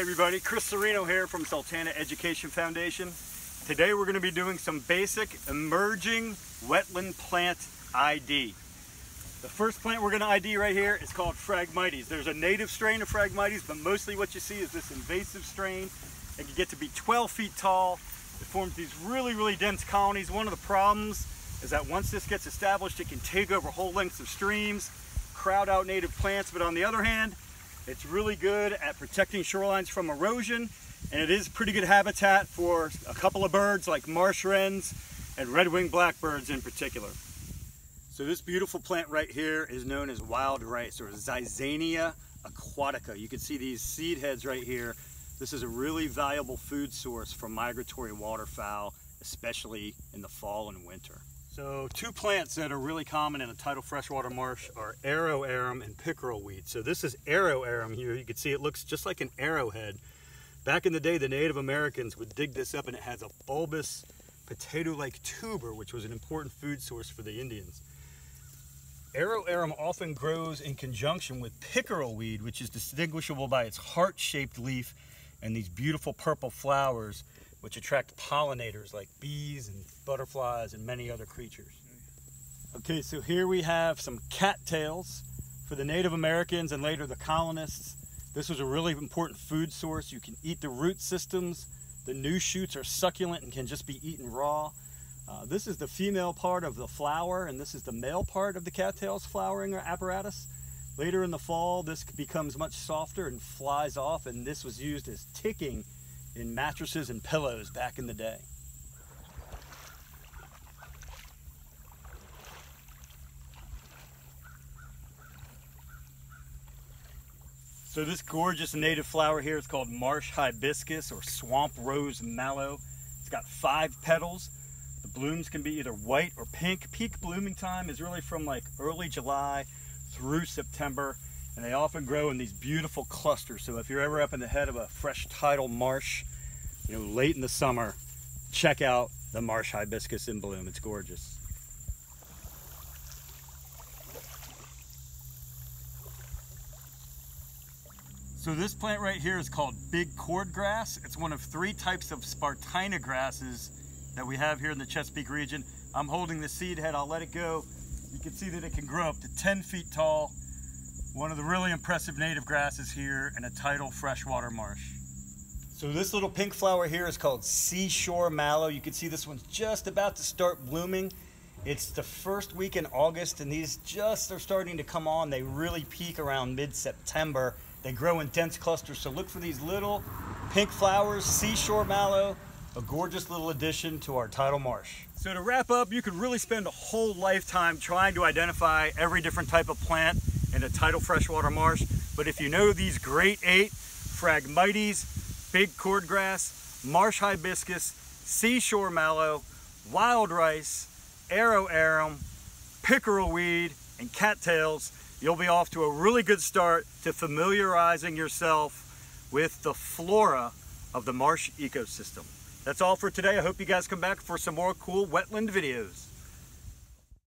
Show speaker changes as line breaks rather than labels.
everybody, Chris Cerino here from Sultana Education Foundation. Today we're going to be doing some basic emerging wetland plant ID. The first plant we're going to ID right here is called Phragmites. There's a native strain of Phragmites, but mostly what you see is this invasive strain. It can get to be 12 feet tall. It forms these really, really dense colonies. One of the problems is that once this gets established, it can take over whole lengths of streams, crowd out native plants, but on the other hand, it's really good at protecting shorelines from erosion, and it is pretty good habitat for a couple of birds like marsh wrens and red-winged blackbirds in particular. So this beautiful plant right here is known as wild rice or Zizania aquatica. You can see these seed heads right here. This is a really valuable food source for migratory waterfowl, especially in the fall and winter. So two plants that are really common in a tidal freshwater marsh are arrow arum and pickerel weed. So this is arrow arum here. You can see it looks just like an arrowhead. Back in the day, the Native Americans would dig this up and it has a bulbous potato-like tuber, which was an important food source for the Indians. Arrow arum often grows in conjunction with pickerel weed, which is distinguishable by its heart-shaped leaf and these beautiful purple flowers which attract pollinators like bees and butterflies and many other creatures. Okay, so here we have some cattails for the Native Americans and later the colonists. This was a really important food source. You can eat the root systems. The new shoots are succulent and can just be eaten raw. Uh, this is the female part of the flower and this is the male part of the cattails flowering apparatus. Later in the fall, this becomes much softer and flies off and this was used as ticking in mattresses and pillows back in the day. So this gorgeous native flower here is called marsh hibiscus or swamp rose mallow. It's got five petals. The blooms can be either white or pink. Peak blooming time is really from like early July through September and they often grow in these beautiful clusters. So if you're ever up in the head of a fresh tidal marsh, you know, late in the summer, check out the marsh hibiscus in bloom. It's gorgeous. So this plant right here is called big cordgrass. It's one of three types of Spartina grasses that we have here in the Chesapeake region. I'm holding the seed head, I'll let it go. You can see that it can grow up to 10 feet tall one of the really impressive native grasses here in a tidal freshwater marsh. So this little pink flower here is called Seashore Mallow. You can see this one's just about to start blooming. It's the first week in August and these just are starting to come on. They really peak around mid-September. They grow in dense clusters, so look for these little pink flowers, Seashore Mallow, a gorgeous little addition to our tidal marsh. So to wrap up, you could really spend a whole lifetime trying to identify every different type of plant in a tidal freshwater marsh. But if you know these great eight, Phragmites, big cordgrass, marsh hibiscus, seashore mallow, wild rice, arrow arum, pickerel weed, and cattails, you'll be off to a really good start to familiarizing yourself with the flora of the marsh ecosystem. That's all for today. I hope you guys come back for some more cool wetland videos.